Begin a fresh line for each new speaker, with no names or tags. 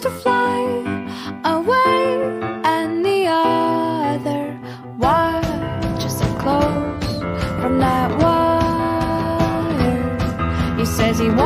to fly away, and the other watches him close from that wire. He says he wants.